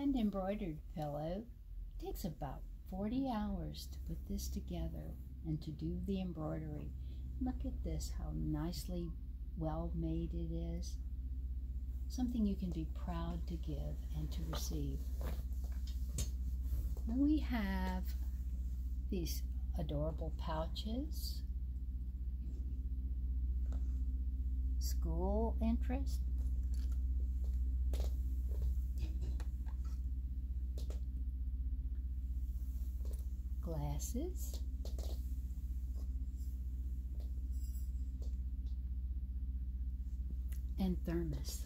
hand embroidered pillow. Takes about 40 hours to put this together and to do the embroidery. Look at this, how nicely well made it is. Something you can be proud to give and to receive. We have these adorable pouches. School interest. Glasses. And thermos.